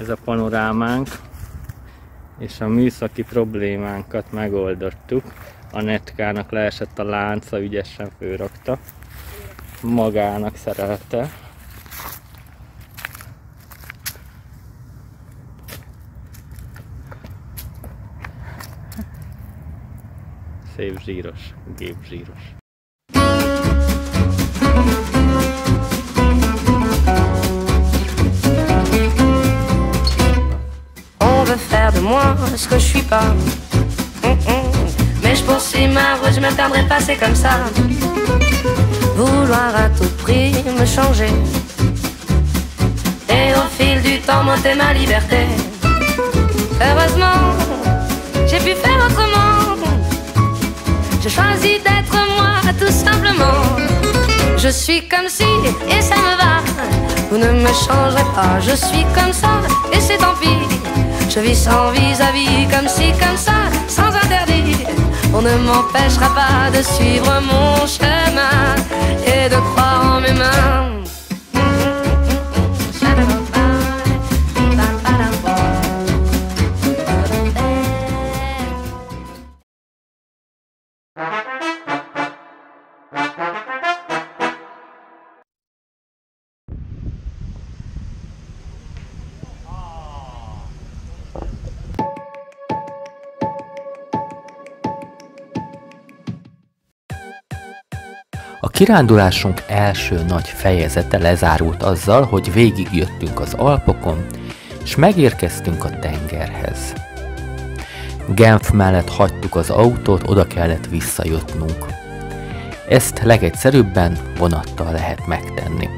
ez a panorámánk, és a műszaki problémánkat megoldottuk. A netkának leesett a lánca, ügyesen főrakta. Magának szerelte. Szép zsíros, gép zsíros. Moi ce que je suis pas. Mais je poursuis ma route, je me perdrai pas, c'est comme ça. Vouloir à tout prix me changer. Et au fil du temps, monter ma liberté. Heureusement, j'ai pu faire autrement. J'ai choisi d'être moi, tout simplement. Je suis comme si, et ça me va. Vous ne me changerez pas, je suis comme ça, et c'est tant pis. Je vis sans vis-à-vis, comme si, comme ça, sans interdit. On ne m'empêchera pas de suivre mon chemin et de croire en mes mains. Kirándulásunk első nagy fejezete lezárult azzal, hogy végigjöttünk az Alpokon, és megérkeztünk a tengerhez. Genf mellett hagytuk az autót, oda kellett visszajutnunk. Ezt legegyszerűbben vonattal lehet megtenni.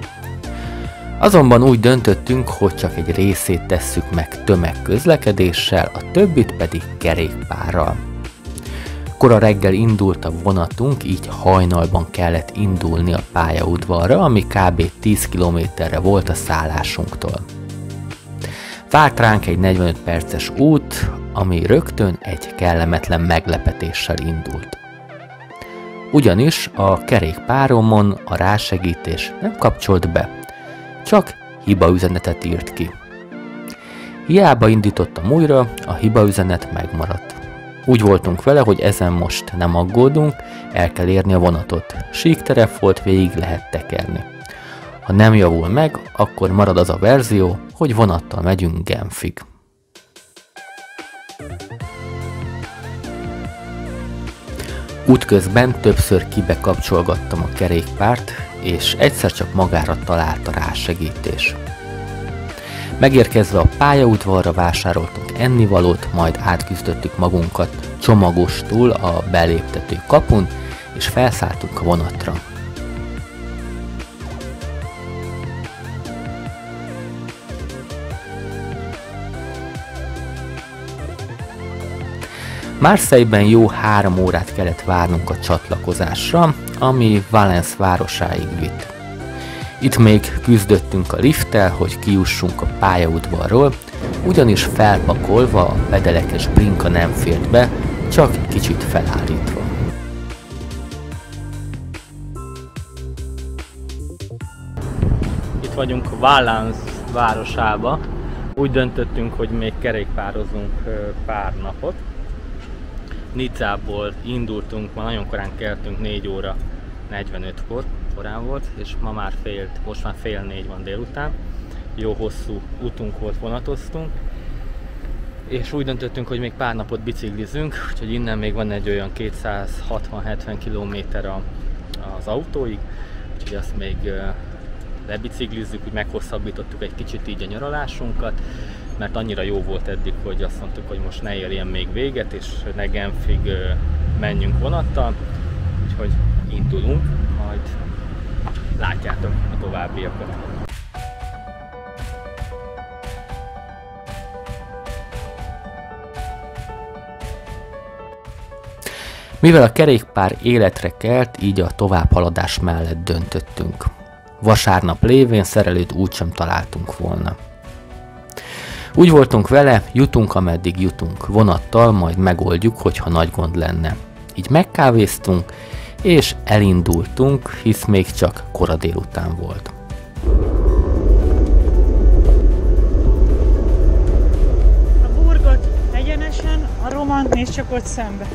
Azonban úgy döntöttünk, hogy csak egy részét tesszük meg tömegközlekedéssel, a többit pedig kerékpárral. Kora reggel indult a vonatunk, így hajnalban kellett indulni a pályaudvarra, ami kb. 10 kilométerre volt a szállásunktól. Várt ránk egy 45 perces út, ami rögtön egy kellemetlen meglepetéssel indult. Ugyanis a kerékpáromon a rásegítés nem kapcsolt be, csak hibaüzenetet írt ki. Hiába indítottam újra, a hibaüzenet megmaradt. Úgy voltunk vele, hogy ezen most nem aggódunk, el kell érni a vonatot. Sík terep volt, végig lehet tekerni. Ha nem javul meg, akkor marad az a verzió, hogy vonattal megyünk Genfig. Útközben többször kibekapcsolgattam a kerékpárt, és egyszer csak magára talált a rásegítés. Megérkezve a pályaudvarra vásároltunk ennivalót, majd átküzdöttük magunkat csomagostul a beléptető kapun, és felszálltunk a vonatra. Marseille-ben jó három órát kellett várnunk a csatlakozásra, ami Valence városáig vitt. Itt még küzdöttünk a lifttel, hogy kiussunk a pályaudvarról, ugyanis felpakolva a pedelekes brinka nem fért be, csak kicsit felállítva. Itt vagyunk Valence városába. Úgy döntöttünk, hogy még kerékpározunk pár napot. Nicából indultunk, ma nagyon korán keltünk, 4 óra 45-kor, korán volt, és ma már fél, most már fél négy van délután. Jó hosszú utunk volt, vonatoztunk, és úgy döntöttünk, hogy még pár napot biciklizünk, úgyhogy innen még van egy olyan 260-70 km az autóig, úgyhogy azt még lebiciklizzük, úgy meghosszabbítottuk egy kicsit így a nyaralásunkat, mert annyira jó volt eddig, hogy azt mondtuk, hogy most ne érjen még véget, és ne Genfig menjünk vonattal, úgyhogy indulunk, majd látjátok a továbbiakat. Mivel a kerékpár életre kelt, így a továbbhaladás mellett döntöttünk. Vasárnap lévén szerelőt úgysem találtunk volna. Úgy voltunk vele, jutunk ameddig jutunk, vonattal majd megoldjuk, hogyha nagy gond lenne. Így megkávéztunk, és elindultunk, hisz még csak kora délután volt. A burgot egyenesen, a romant néz csak ott szembe.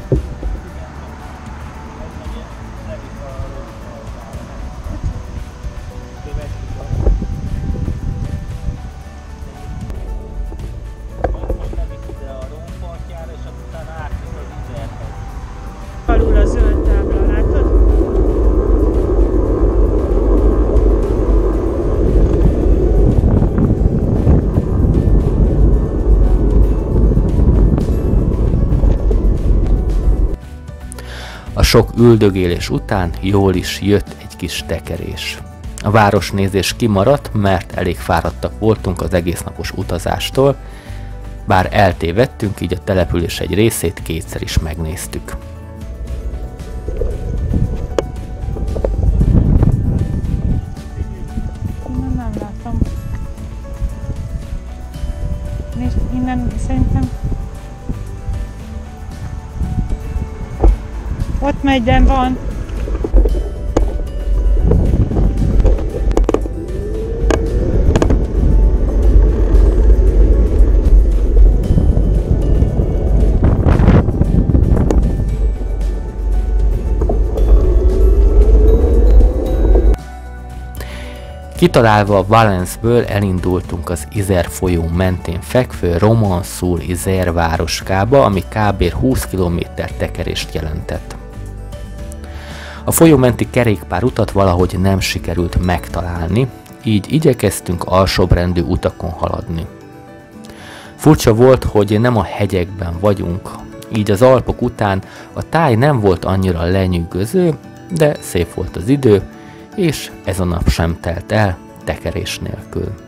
Sok üldögélés után jól is jött egy kis tekerés. A városnézés kimaradt, mert elég fáradtak voltunk az egésznapos utazástól, bár eltévedtünk, így a település egy részét kétszer is megnéztük. 21-en van. Kitalálva Valenceből elindultunk az Izer folyó mentén fekvő Romanszul Izer városkába, ami kb. 20 km tekerést jelentett. A folyómenti kerékpár utat valahogy nem sikerült megtalálni, így igyekeztünk alsóbrendű utakon haladni. Furcsa volt, hogy nem a hegyekben vagyunk, így az Alpok után a táj nem volt annyira lenyűgöző, de szép volt az idő, és ez a nap sem telt el tekerés nélkül.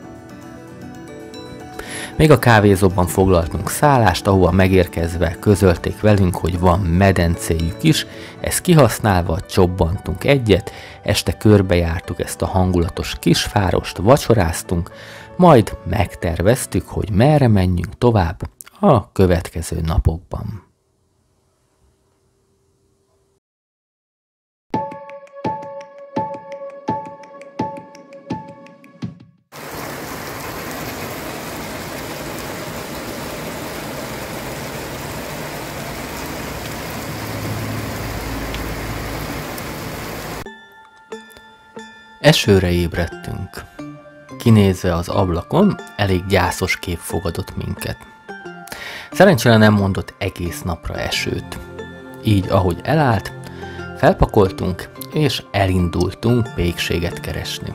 Még a kávézóban foglaltunk szállást, ahova megérkezve közölték velünk, hogy van medencéjük is, ezt kihasználva csobbantunk egyet, este körbejártuk ezt a hangulatos kisvárost, vacsoráztunk, majd megterveztük, hogy merre menjünk tovább a következő napokban. Esőre ébredtünk. Kinézve az ablakon, elég gyászos kép fogadott minket. Szerencsére nem mondott egész napra esőt. Így, ahogy elállt, felpakoltunk, és elindultunk pékséget keresni.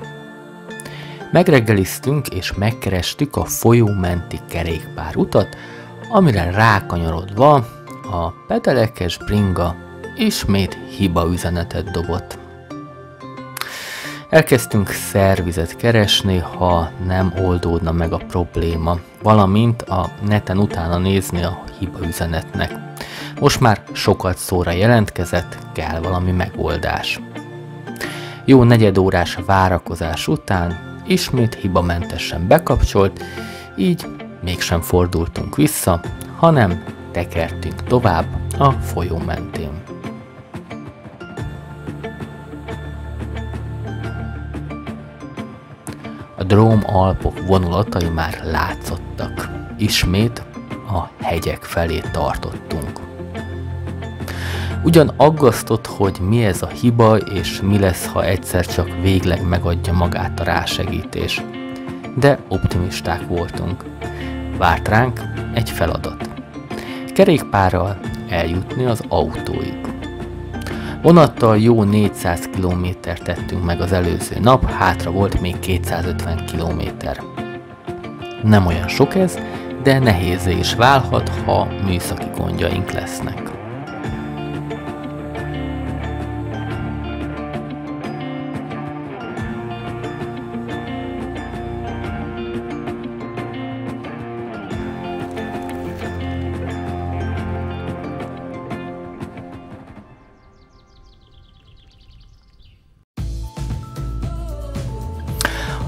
Megreggeliztünk és megkerestük a folyómenti kerékpár utat, amire rákanyarodva a pedelekes bringa ismét hiba üzenetet dobott. Elkezdtünk szervizet keresni, ha nem oldódna meg a probléma, valamint a neten utána nézni a hiba üzenetnek. Most már sokat szóra jelentkezett, kell valami megoldás. Jó negyedórás várakozás után ismét hibamentesen bekapcsolt, így mégsem fordultunk vissza, hanem tekertünk tovább a folyó mentén. A Dróm Alpok vonulatai már látszottak. Ismét a hegyek felé tartottunk. Ugyan aggasztott, hogy mi ez a hiba, és mi lesz, ha egyszer csak végleg megadja magát a rásegítés. De optimisták voltunk. Várt ránk egy feladat. Kerékpárral eljutni az autóig. Vonattal jó 400 kilométert tettünk meg az előző nap, hátra volt még 250 kilométer. Nem olyan sok ez, de nehézé is válhat, ha műszaki gondjaink lesznek.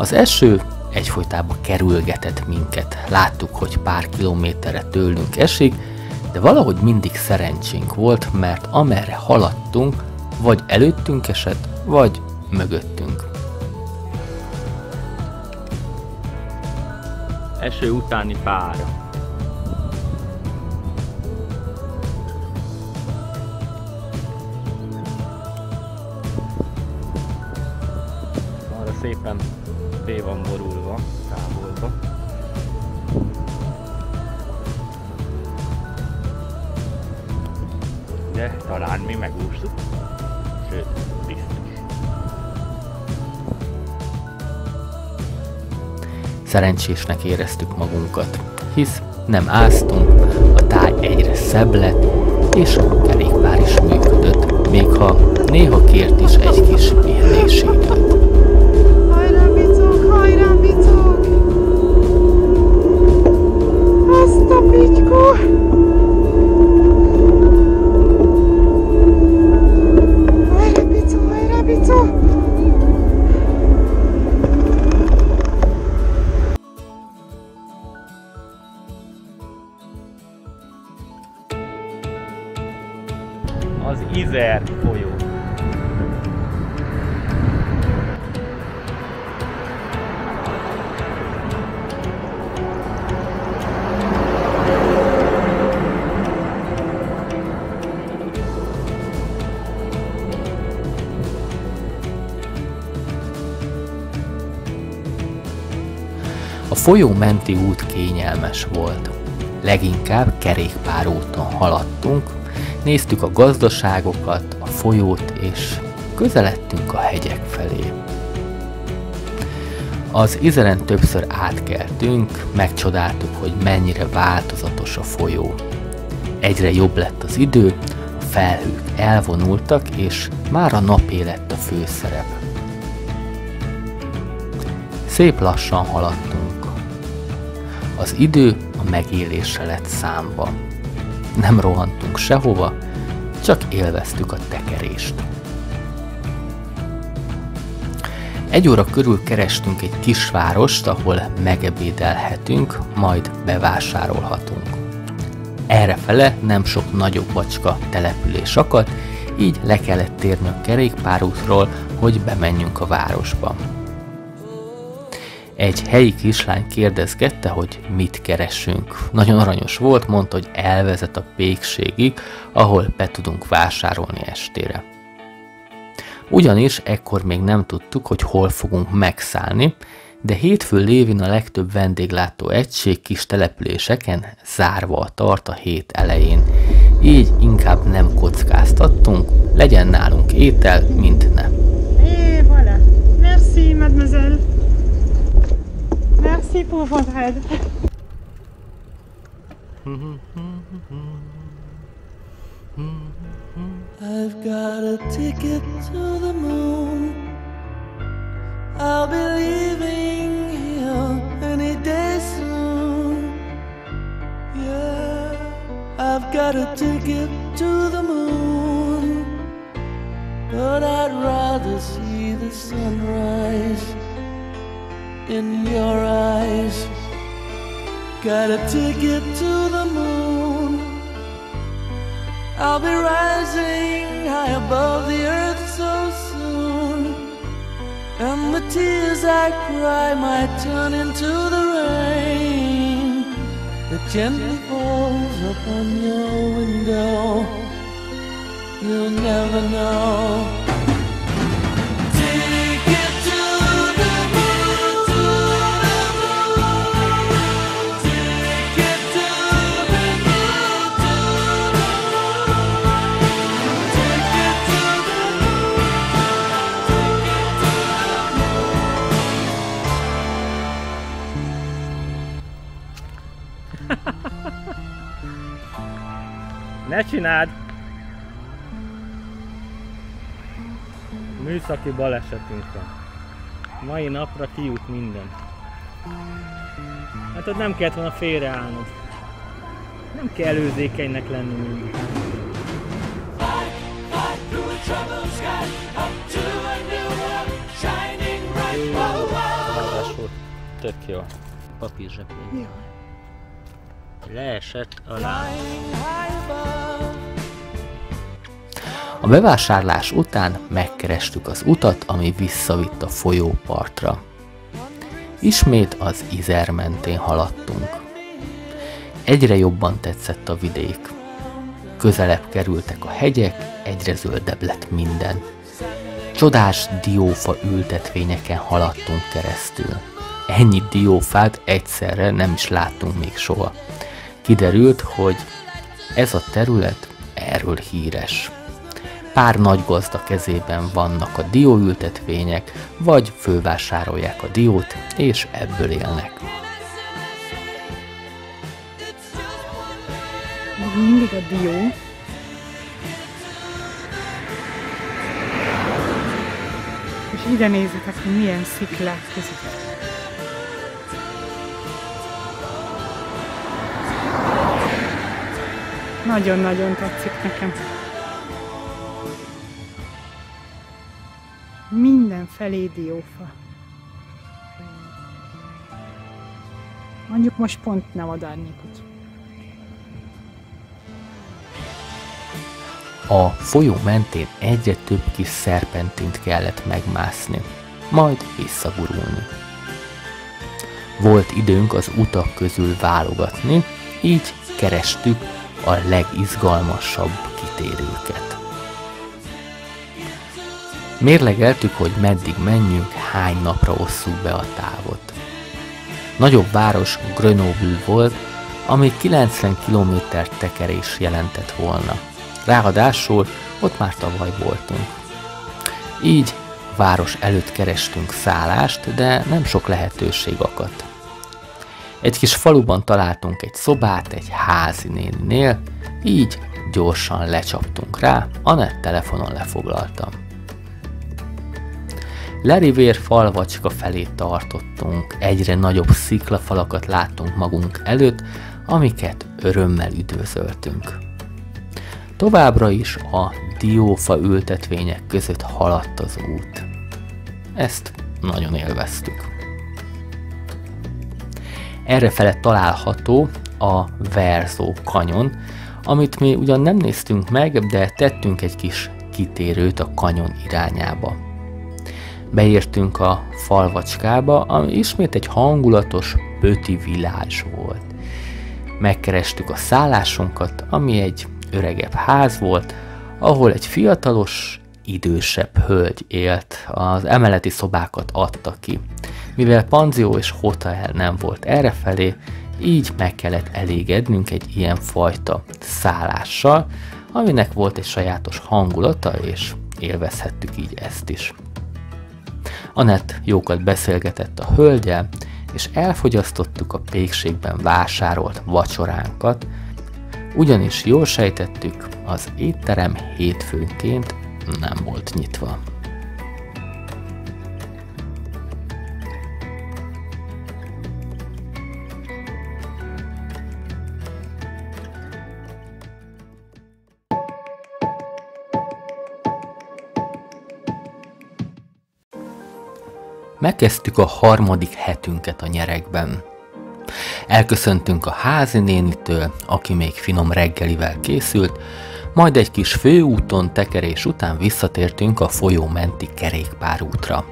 Az eső egyfolytában kerülgetett minket. Láttuk, hogy pár kilométerre tőlünk esik, de valahogy mindig szerencsénk volt, mert amerre haladtunk, vagy előttünk esett, vagy mögöttünk. Eső utáni pára. szépen be van borulva távolba. De talán mi megúsztuk. Sőt, biztos. Szerencsésnek éreztük magunkat, hisz nem áztunk, a táj egyre szebb lett, és a kerékpár is működött, még ha néha kért is egy kis pihenési időt. 不 folyó menti út kényelmes volt. Leginkább kerékpárúton haladtunk, néztük a gazdaságokat, a folyót, és közeledtünk a hegyek felé. Az Izeren többször átkeltünk, megcsodáltuk, hogy mennyire változatos a folyó. Egyre jobb lett az idő, a felhők elvonultak, és már a napé lett a főszerep. Szép lassan haladtunk. Az idő a megélésre lett számba. Nem rohantunk sehova, csak élveztük a tekerést. Egy óra körül kerestünk egy kisvárost, ahol megebédelhetünk, majd bevásárolhatunk. Errefele nem sok nagyobb bacska település akadt, így le kellett térni a kerékpárútról, hogy bemenjünk a városba. Egy helyi kislány kérdezgette, hogy mit keresünk. Nagyon aranyos volt, mondta, hogy elvezet a pékségig, ahol be tudunk vásárolni estére. Ugyanis ekkor még nem tudtuk, hogy hol fogunk megszállni, de hétfő lévén a legtöbb vendéglátó egység kis településeken zárva tart a hét elején. Így inkább nem kockáztattunk, legyen nálunk étel, mint nem. I've got a ticket to the moon. I'll be leaving here any day soon. Yeah, I've got a ticket to the moon. But I'd rather see the sunrise in your eyes. Got a ticket to the moon. I'll be rising high above the earth so soon. And the tears I cry might turn into the rain that gently falls upon your window. You'll never know. Ne csináld! Műszaki balesetünk van. Mai napra kijut minden. Hát ott nem kellett volna félreállnod. Nem kell előzékenynek lenni mindig. Tök jó. Papír zseblény. Leesett a láb. High above. A bevásárlás után megkerestük az utat, ami visszavitt a folyópartra. Ismét az Izer mentén haladtunk. Egyre jobban tetszett a vidék. Közelebb kerültek a hegyek, egyre zöldebb lett minden. Csodás diófa ültetvényeken haladtunk keresztül. Ennyi diófát egyszerre nem is láttunk még soha. Kiderült, hogy ez a terület erről híres. Pár nagy gazda kezében vannak a dióültetvények, vagy fölvásárolják a diót, és ebből élnek. Mindig a dió. És ide nézzetek, hogy milyen sziklák között. Nagyon-nagyon tetszik nekem. Minden felé diófa. Mondjuk most pont nem ad árnyékot. A folyó mentén egyre több kis szerpentint kellett megmászni, majd visszagurulni. Volt időnk az utak közül válogatni, így kerestük a legizgalmasabb kitérőket. Mérlegeltük, hogy meddig menjünk, hány napra osszuk be a távot. Nagyobb város Grenoble volt, ami 90 km tekerés jelentett volna. Ráadásul ott már tavaly voltunk. Így város előtt kerestünk szállást, de nem sok lehetőség akadt. Egy kis faluban találtunk egy szobát egy házi néninél, így gyorsan lecsaptunk rá, Anett telefonon lefoglaltam. Lerivér falvacska felé tartottunk, egyre nagyobb sziklafalakat láttunk magunk előtt, amiket örömmel üdvözöltünk. Továbbra is a diófa ültetvények között haladt az út. Ezt nagyon élveztük. Errefele található a Verzo kanyon, amit mi ugyan nem néztünk meg, de tettünk egy kis kitérőt a kanyon irányába. Beértünk a falvacskába, ami ismét egy hangulatos pöti világ volt. Megkerestük a szállásunkat, ami egy öregebb ház volt, ahol egy fiatalos, idősebb hölgy élt, az emeleti szobákat adta ki. Mivel panzió és hotel nem volt errefelé, így meg kellett elégednünk egy ilyen fajta szállással, aminek volt egy sajátos hangulata, és élvezhettük így ezt is. Anett jókat beszélgetett a hölgyel, és elfogyasztottuk a pékségben vásárolt vacsoránkat, ugyanis jól sejtettük, az étterem hétfőnként nem volt nyitva. Megkezdtük a harmadik hetünket a nyerekben. Elköszöntünk a házi nénitől, aki még finom reggelivel készült, majd egy kis főúton tekerés után visszatértünk a folyó menti kerékpárútra.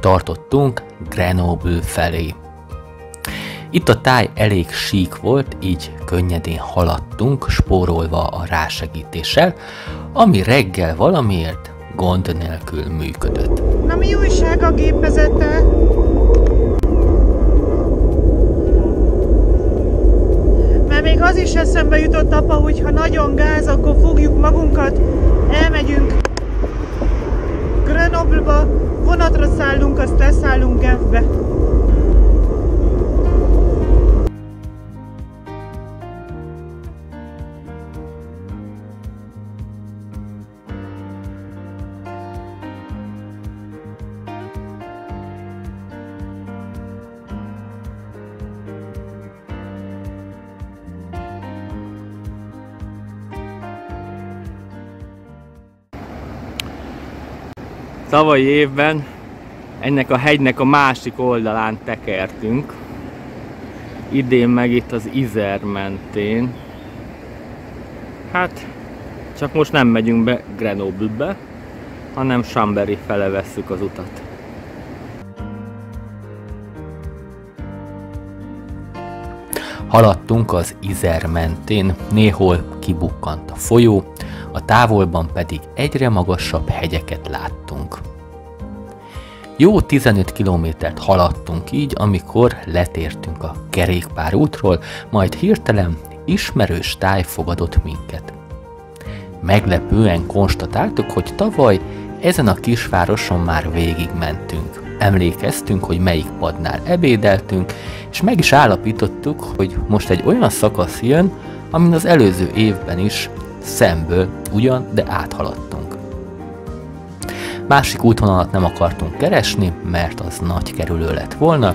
Tartottunk Grenoble felé. Itt a táj elég sík volt, így könnyedén haladtunk, spórolva a rásegítéssel, ami reggel valamiért gond nélkül működött. Na mi újság a gépezete? Mert még az is eszembe jutott, apa, hogy ha nagyon gáz, akkor fogjuk magunkat, elmegyünk Grenoble-ba, vonatra szállunk, azt leszállunk Genfbe. Tavalyi évben ennek a hegynek a másik oldalán tekertünk. Idén meg itt az Izer mentén. Hát, csak most nem megyünk be Grenoble-be, hanem Chambéry fele vesszük az utat. Haladtunk az Izer mentén, néhol kibukkant a folyó, a távolban pedig egyre magasabb hegyeket láttunk. Jó 15 kilométert haladtunk így, amikor letértünk a kerékpárútról, majd hirtelen ismerős táj fogadott minket. Meglepően konstatáltuk, hogy tavaly ezen a kisvároson már végigmentünk. Emlékeztünk, hogy melyik padnál ebédeltünk, és meg is állapítottuk, hogy most egy olyan szakasz jön, amin az előző évben is szemből ugyan, de áthaladtunk. Másik útvonalat nem akartunk keresni, mert az nagy kerülő lett volna,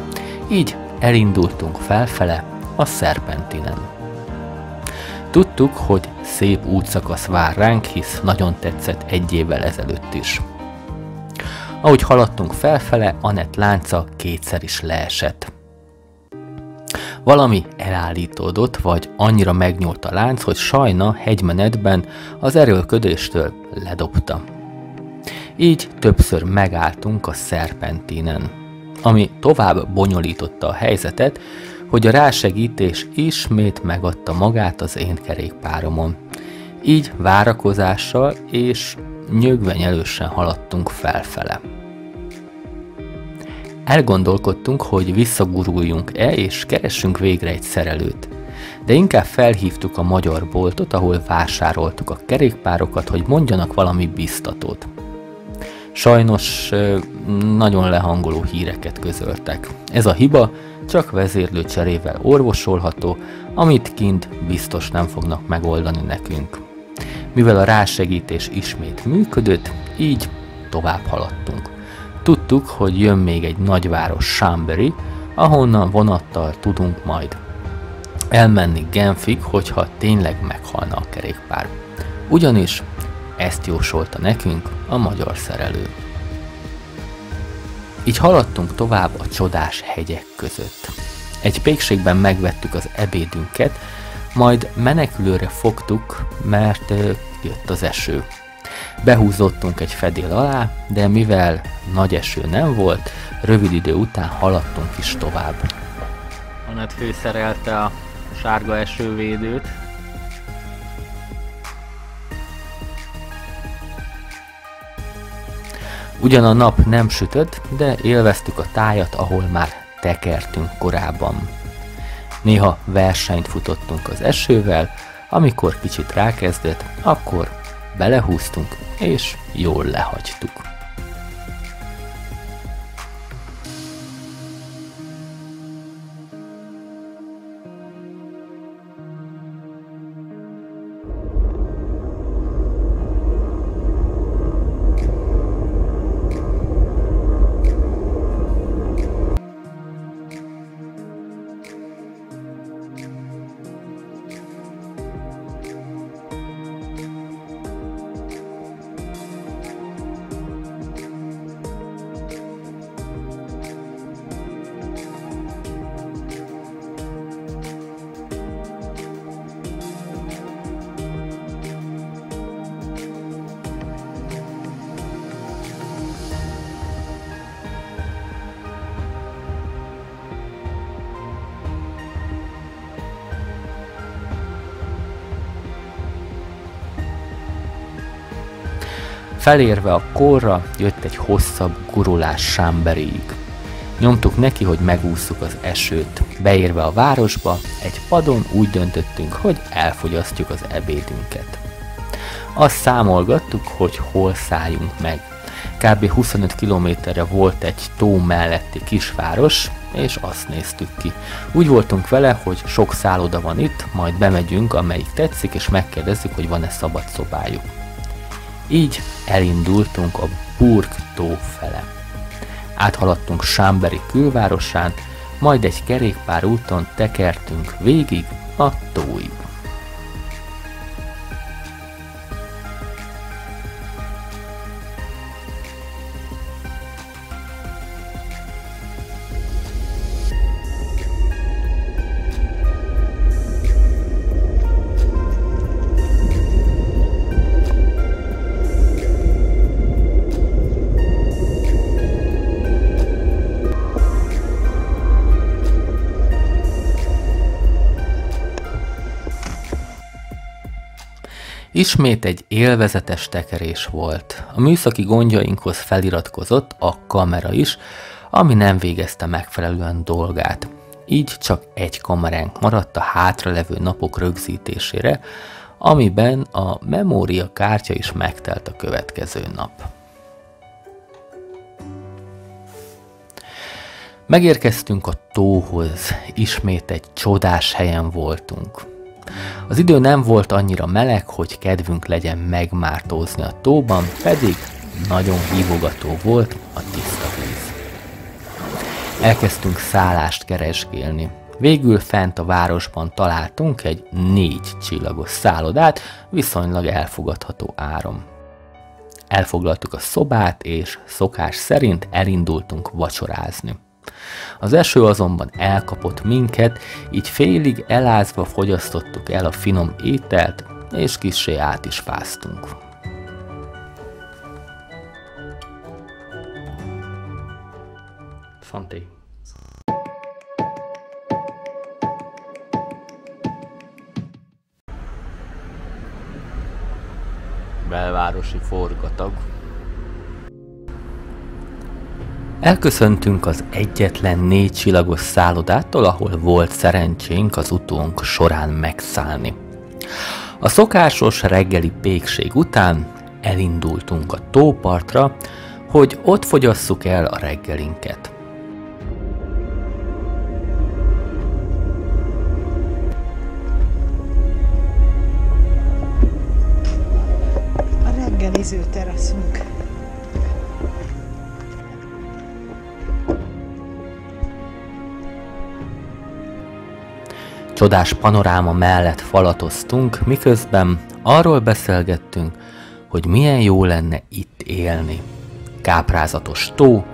így elindultunk felfele a Szerpentinen. Tudtuk, hogy szép útszakasz vár ránk, hisz nagyon tetszett egy évvel ezelőtt is. Ahogy haladtunk felfele, Anett lánca kétszer is leesett. Valami elállítódott, vagy annyira megnyúlt a lánc, hogy sajna hegymenetben az erőlködéstől ledobta. Így többször megálltunk a szerpentinen, ami tovább bonyolította a helyzetet, hogy a rásegítés ismét megadta magát az én kerékpáromon. Így várakozással és nyögvenyelősen haladtunk felfele. Elgondolkodtunk, hogy visszaguruljunk-e és keressünk végre egy szerelőt. De inkább felhívtuk a magyar boltot, ahol vásároltuk a kerékpárokat, hogy mondjanak valami biztatót. Sajnos nagyon lehangoló híreket közöltek. Ez a hiba csak vezérlőcserével orvosolható, amit kint biztos nem fognak megoldani nekünk. Mivel a rásegítés ismét működött, így tovább haladtunk. Tudtuk, hogy jön még egy nagyváros Chambéry, ahonnan vonattal tudunk majd elmenni Genfig, hogyha tényleg meghalna a kerékpár. Ugyanis ezt jósolta nekünk a magyar szerelő. Így haladtunk tovább a csodás hegyek között. Egy pékségben megvettük az ebédünket, majd menekülőre fogtuk, mert jött az eső. Behúzottunk egy fedél alá, de mivel nagy eső nem volt, rövid idő után haladtunk is tovább. Anett főszerelte a sárga esővédőt. Ugyan a nap nem sütött, de élveztük a tájat, ahol már tekertünk korábban. Néha versenyt futottunk az esővel, amikor kicsit rákezdett, akkor belehúztunk és jól lehagytuk. Felérve a korra jött egy hosszabb gurulás Sámberiig. Nyomtuk neki, hogy megússzuk az esőt. Beérve a városba, egy padon úgy döntöttünk, hogy elfogyasztjuk az ebédünket. Azt számolgattuk, hogy hol szálljunk meg. Kb. 25 kilométerre volt egy tó melletti kisváros, és azt néztük ki. Úgy voltunk vele, hogy sok szálloda van itt, majd bemegyünk, amelyik tetszik, és megkérdezzük, hogy van-e szabad szobájuk. Így elindultunk a Burg tó fele. Áthaladtunk Sámberi külvárosán, majd egy kerékpár úton tekertünk végig a tóig. Ismét egy élvezetes tekerés volt. A műszaki gondjainkhoz feliratkozott a kamera is, ami nem végezte megfelelően dolgát. Így csak egy kameránk maradt a hátralevő napok rögzítésére, amiben a memória kártya is megtelt a következő nap. Megérkeztünk a tóhoz, ismét egy csodás helyen voltunk. Az idő nem volt annyira meleg, hogy kedvünk legyen megmártózni a tóban, pedig nagyon hívogató volt a tiszta víz. Elkezdtünk szállást keresgélni. Végül fent a városban találtunk egy négy csillagos szállodát, viszonylag elfogadható áron. Elfoglaltuk a szobát, és szokás szerint elindultunk vacsorázni. Az eső azonban elkapott minket, így félig elázva fogyasztottuk el a finom ételt, és kissé át is fáztunk. Santé. belvárosi forgatag. Elköszöntünk az egyetlen négy csillagos szállodától, ahol volt szerencsénk az utónk során megszállni. A szokásos reggeli pékség után elindultunk a tópartra, hogy ott fogyasszuk el a reggelinket. A reggeliző teraszunk. Csodás panoráma mellett falatoztunk, miközben arról beszélgettünk, hogy milyen jó lenne itt élni. Káprázatos tó,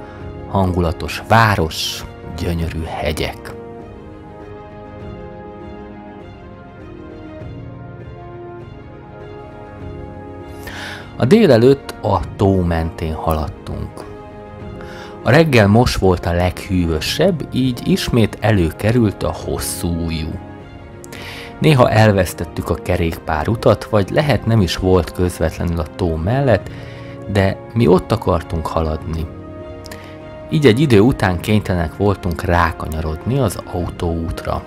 hangulatos város, gyönyörű hegyek. A délelőtt a tó mentén haladtunk. A reggel most volt a leghűvösebb, így ismét előkerült a hosszú ujjú. Néha elvesztettük a kerékpárutat, vagy lehet nem is volt közvetlenül a tó mellett, de mi ott akartunk haladni. Így egy idő után kénytelenek voltunk rákanyarodni az autóútra.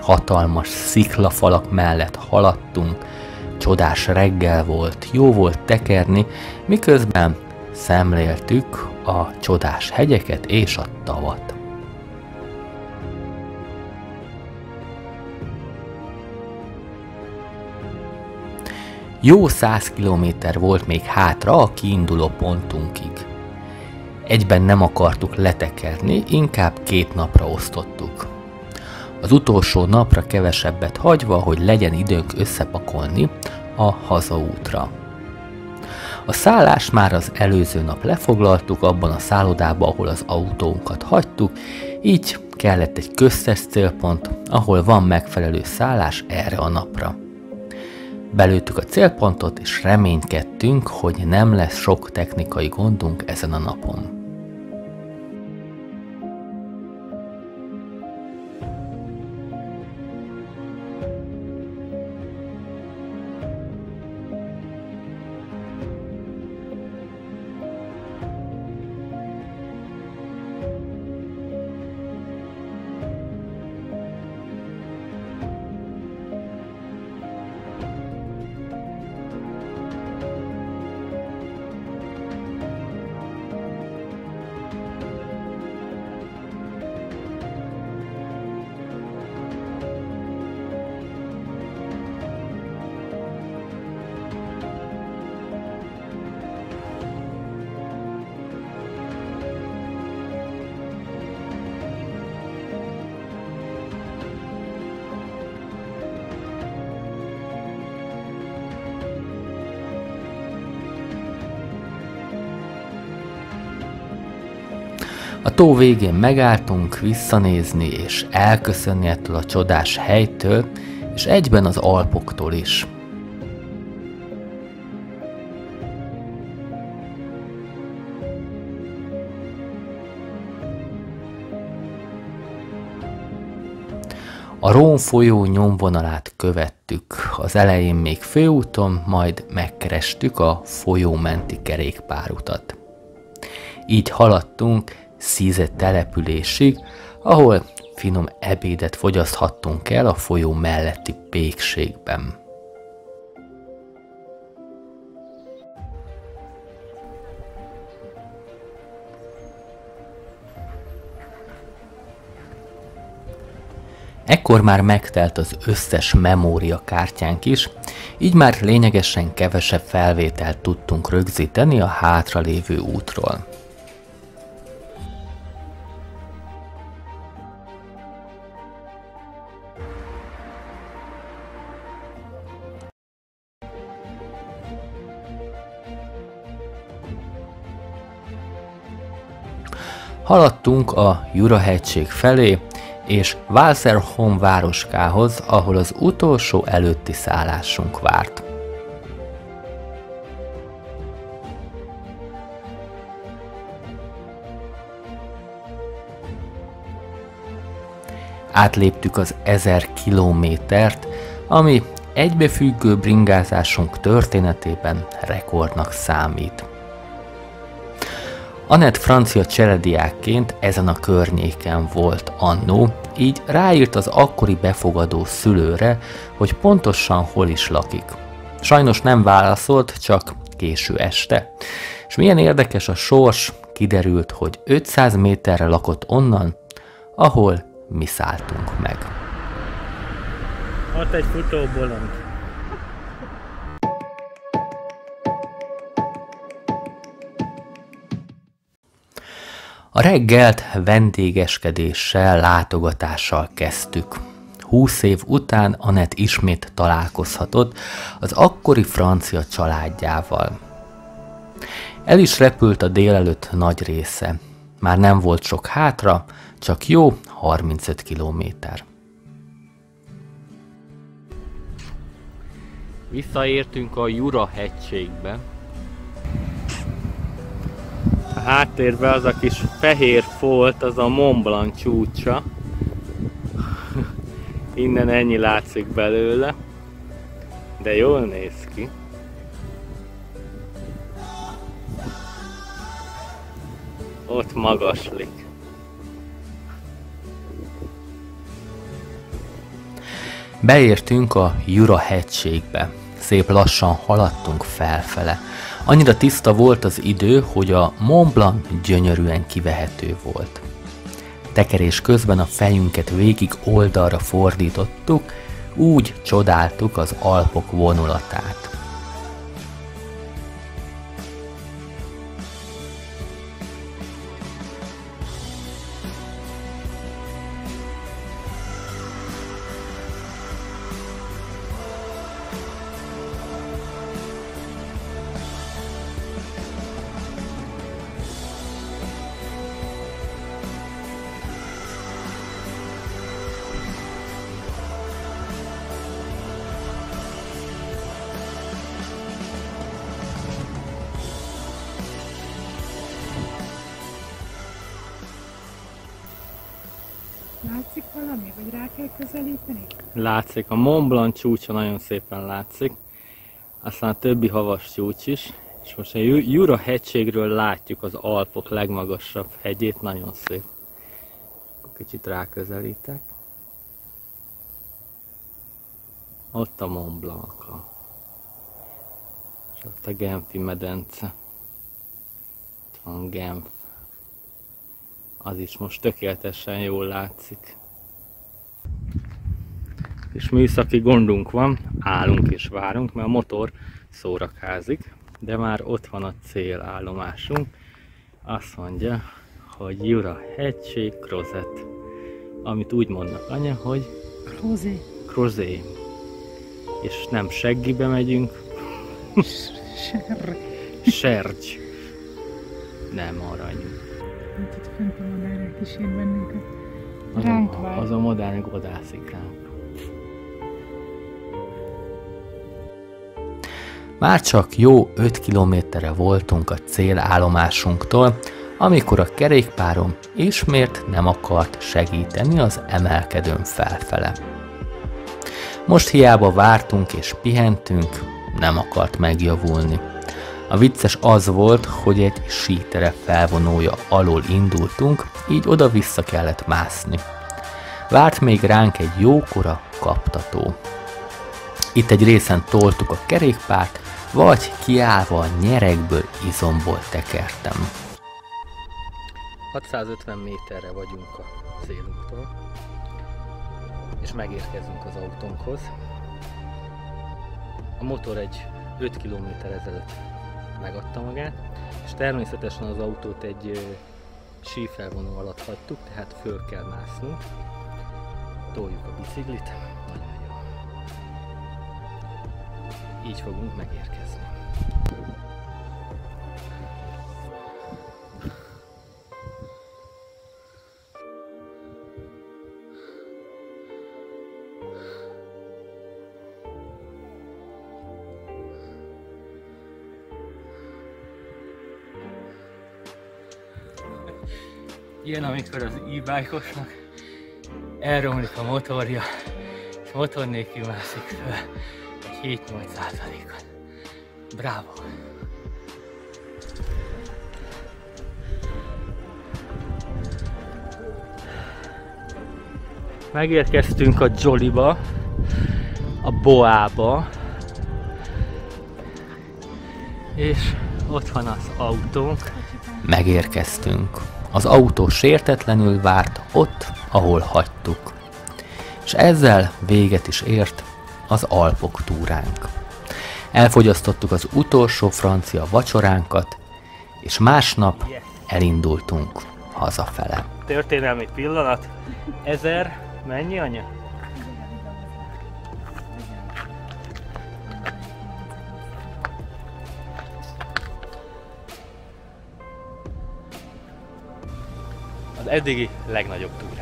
Hatalmas sziklafalak mellett haladtunk, csodás reggel volt, jó volt tekerni, miközben szemléltük a csodás hegyeket és a tavat. Jó száz kilométer volt még hátra a kiinduló pontunkig. Egyben nem akartuk letekerni, inkább két napra osztottuk. Az utolsó napra kevesebbet hagyva, hogy legyen időnk összepakolni a hazaútra. A szállást már az előző nap lefoglaltuk abban a szállodába, ahol az autónkat hagytuk, így kellett egy köztes célpont, ahol van megfelelő szállás erre a napra. Belőttük a célpontot, és reménykedtünk, hogy nem lesz sok technikai gondunk ezen a napon. Tó végén megálltunk visszanézni és elköszönni ettől a csodás helytől, és egyben az Alpoktól is. A Rón folyó nyomvonalát követtük, az elején még főúton, majd megkerestük a folyó menti kerékpárutat. Így haladtunk Szíze településig, ahol finom ebédet fogyaszthattunk el a folyó melletti pékségben. Ekkor már megtelt az összes memória kártyánk is, így már lényegesen kevesebb felvételt tudtunk rögzíteni a hátralévő útról. Haladtunk a Jura-hegység felé, és Walserholm városkához, ahol az utolsó előtti szállásunk várt. Átléptük az ezer kilométert, ami egybefüggő bringázásunk történetében rekordnak számít. Anett francia cserediákként ezen a környéken volt annó, így ráírt az akkori befogadó szülőre, hogy pontosan hol is lakik. Sajnos nem válaszolt, csak késő este. És milyen érdekes a sors, kiderült, hogy 500 méterre lakott onnan, ahol mi szálltunk meg. Ott egy futóbolond. A reggelt vendégeskedéssel, látogatással kezdtük. Húsz év után Anett ismét találkozhatott az akkori francia családjával. El is repült a délelőtt nagy része. Már nem volt sok hátra, csak jó 35 kilométer. Visszaértünk a Jura hegységbe. Háttérben az a kis fehér folt, az a Mont Blanc csúcsa. Innen ennyi látszik belőle. De jól néz ki. Ott magaslik. Beértünk a Jura hegységbe. Szép lassan haladtunk felfele. Annyira tiszta volt az idő, hogy a Mont Blanc gyönyörűen kivehető volt. Tekerés közben a fejünket végig oldalra fordítottuk, úgy csodáltuk az Alpok vonulatát. Látszik, a Mont Blanc csúcsa nagyon szépen látszik, aztán a többi havas csúcs is, és most a Ju- Jura hegységről látjuk az Alpok legmagasabb hegyét, nagyon szép. Kicsit ráközelítek. Ott a Mont Blanc. És ott a Genfi medence. Ott van Genf. Az is most tökéletesen jól látszik. És műszaki gondunk van, állunk és várunk, mert a motor szórakázik, de már ott van a célállomásunk. Azt mondja, hogy Jura hegység, Crozet. Amit úgy mondnak anya, hogy Rózé. Crozé. És nem seggibe megyünk, Serre. Sergy. Nem arany. Mint itt fönt a madárák kísér bennünket. Az Ránk a, vár. az a modern odászik ránk. Már csak jó 5 kilométerre voltunk a célállomásunktól, amikor a kerékpárom ismét nem akart segíteni az emelkedőn felfele. Most hiába vártunk és pihentünk, nem akart megjavulni. A vicces az volt, hogy egy sítere felvonója alól indultunk, így oda-vissza kellett mászni. Várt még ránk egy jókora kaptató. Itt egy részen toltuk a kerékpárt, vagy kiállva a nyerekből izomból tekertem. 650 méterre vagyunk a célunktól, és megérkezünk az autónkhoz. A motor egy 5 km ezelőtt megadta magát, és természetesen az autót egy sífelvonó alatt hagytuk, tehát föl kell másznunk. Toljuk a biciklit, nagyon. Így fogunk megérkezni. Ilyen, amikor az e-bike-osnak elromlik a motorja, és motor nélkül mászik egy 7-8 százalékon. Bravo! Megérkeztünk a Jollyba, a Boába, és ott van az autónk. Megérkeztünk. Az autó sértetlenül várt ott, ahol hagytuk. És ezzel véget is ért az Alpok túránk. Elfogyasztottuk az utolsó francia vacsoránkat, és másnap elindultunk hazafele. Történelmi pillanat. Ezer, mennyi anya? Az eddigi legnagyobb túránk.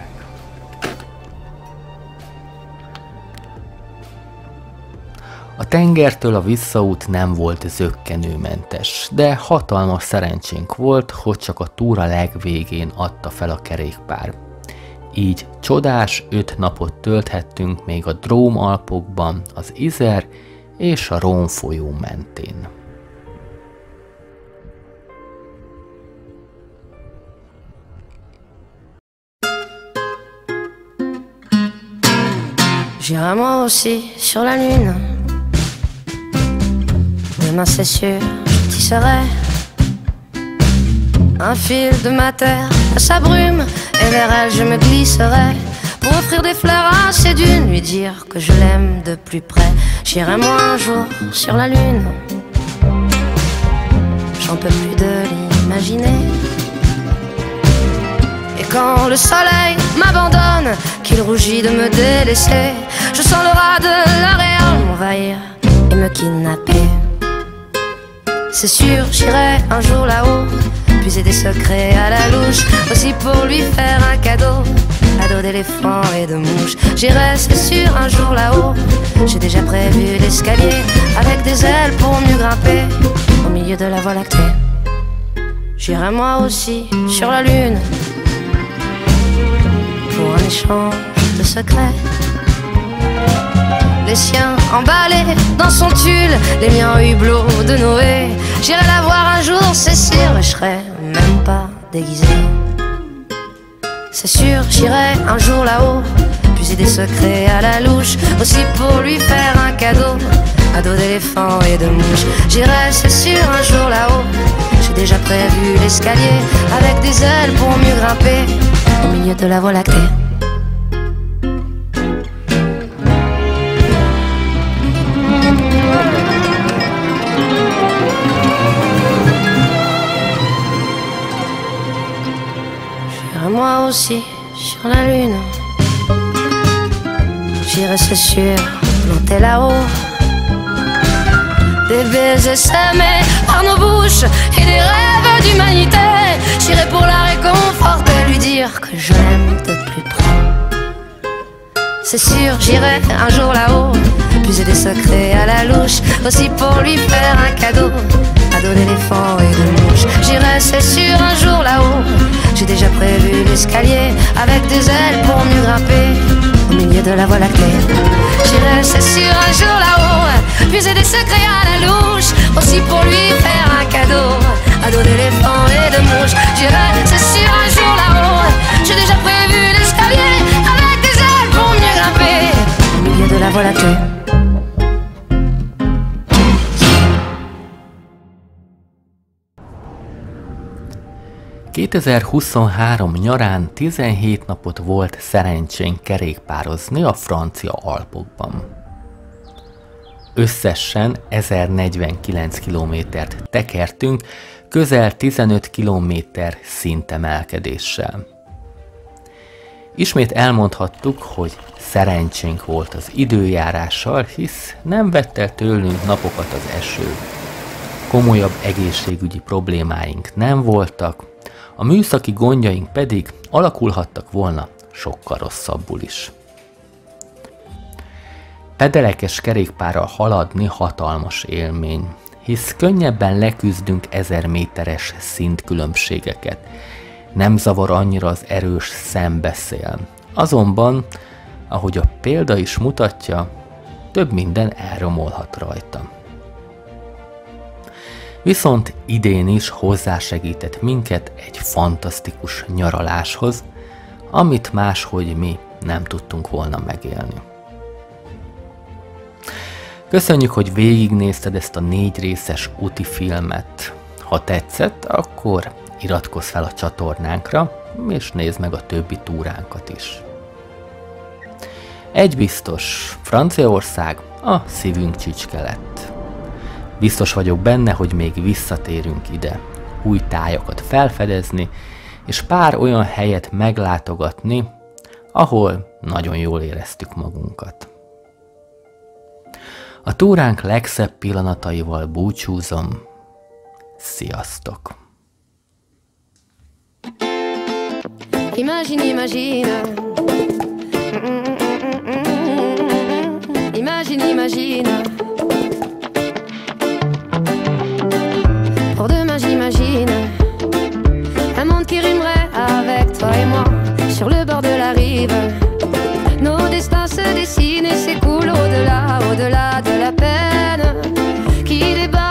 Tengertől a visszaút nem volt zöggenőmentes, de hatalmas szerencsénk volt, hogy csak a túra legvégén adta fel a kerékpár. Így csodás öt napot tölthettünk még a Dróm Alpokban, az Izer és a Rón folyó mentén. J'irai moi aussi sur la lune. C'est sûr, je tisserai un fil de ma terre à sa brume et vers elle je me glisserai pour offrir des fleurs à ses dunes, lui dire que je l'aime de plus près. J'irai moi un jour sur la lune. J'en peux plus de l'imaginer. Et quand le soleil m'abandonne, qu'il rougit de me délaisser, je sens le rat de l'Ariel m'envahir et me kidnapper. C'est sûr, j'irai un jour là-haut, puiser des secrets à la louche, aussi pour lui faire un cadeau, à dos d'éléphant et de mouche. J'irai, c'est sûr, un jour là-haut, j'ai déjà prévu l'escalier, avec des ailes pour mieux grimper, au milieu de la voie lactée. J'irai moi aussi sur la lune, pour un échange de secrets. Les siens emballés dans son tulle, les miens hublots de Noé. J'irai la voir un jour, c'est sûr, mais je serai même pas déguisé. C'est sûr, j'irai un jour là-haut, puiser des secrets à la louche, aussi pour lui faire un cadeau, à dos d'éléphant et de mouche. J'irai, c'est sûr, un jour là-haut, j'ai déjà prévu l'escalier, avec des ailes pour mieux grimper, au milieu de la voie lactée. Aussi sur la lune. J'irai, c'est sûr, planter là-haut. Des baisers semés par nos bouches et des rêves d'humanité. J'irai pour la réconforter, lui dire que je l'aime de plus près. C'est sûr, j'irai un jour là-haut, puiser des secrets à la louche, aussi pour lui faire un cadeau, à dos d'éléphant et de mouche. J'irai, c'est sûr, un jour là-haut, déjà prévu l'escalier avec des ailes pour mieux grimper au milieu de la voie lactée. J'irai, c'est sûr, un jour là-haut, puiser des secrets à la louche, aussi pour lui faire un cadeau, à dos d'éléphants et de mouches. J'irai, c'est sûr, un jour là-haut, j'ai déjà prévu l'escalier avec des ailes pour mieux grimper au milieu de la voie lactée. 2023 nyarán 17 napot volt szerencsénk kerékpározni a francia Alpokban. Összesen 1049 kilométert tekertünk, közel 15 kilométer szintemelkedéssel. Ismét elmondhattuk, hogy szerencsénk volt az időjárással, hisz nem vett el tőlünk napokat az eső. Komolyabb egészségügyi problémáink nem voltak, a műszaki gondjaink pedig alakulhattak volna sokkal rosszabbul is. Pedelekes kerékpárral haladni hatalmas élmény, hisz könnyebben leküzdünk ezer méteres szintkülönbségeket. Nem zavar annyira az erős szembeszél. Azonban, ahogy a példa is mutatja, több minden elromolhat rajta. Viszont idén is hozzásegített minket egy fantasztikus nyaraláshoz, amit máshogy mi nem tudtunk volna megélni. Köszönjük, hogy végignézted ezt a négy részes úti filmet. Ha tetszett, akkor iratkozz fel a csatornánkra, és nézd meg a többi túránkat is. Egy biztos, Franciaország a szívünk csicske lett. Biztos vagyok benne, hogy még visszatérünk ide, új tájakat felfedezni, és pár olyan helyet meglátogatni, ahol nagyon jól éreztük magunkat. A túránk legszebb pillanataival búcsúzom. Sziasztok! Imagine, imagine. Imagine, imagine. Nos destins se dessinent et s'écoulent au-delà, au-delà de la peine qui débarde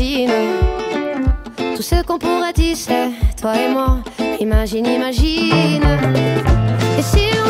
imagine, tout ce qu'on pourrait tisser, toi et moi. Imagine, imagine. Et si on